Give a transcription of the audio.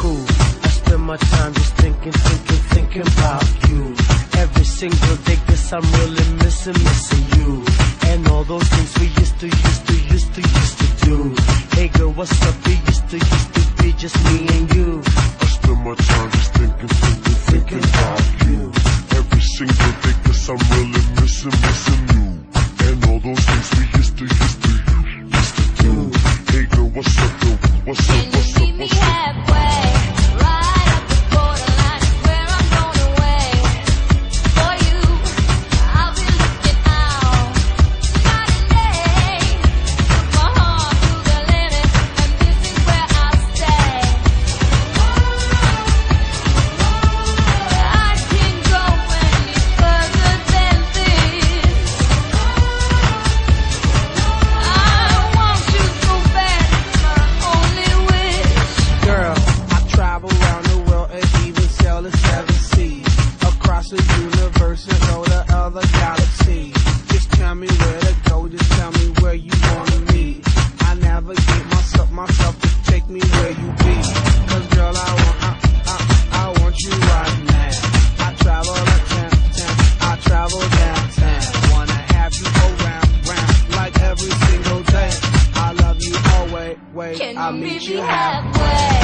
Cool. I spend my time just thinking, thinking, thinking about you. Every single day, cause I'm really missing, missing you. And all those things we used to, used to, used to, used to do. Hey girl, what's up? We used to, used to be just me and you. other galaxy. Just tell me where to go, just tell me where you wanna meet. I navigate myself, myself, just take me where you be. Cause girl, I want, I, I, I want you right now. I travel uptown, town, I travel downtown. Wanna have you around, round, like every single day. I love you always, wait, Can I'll meet you halfway. halfway.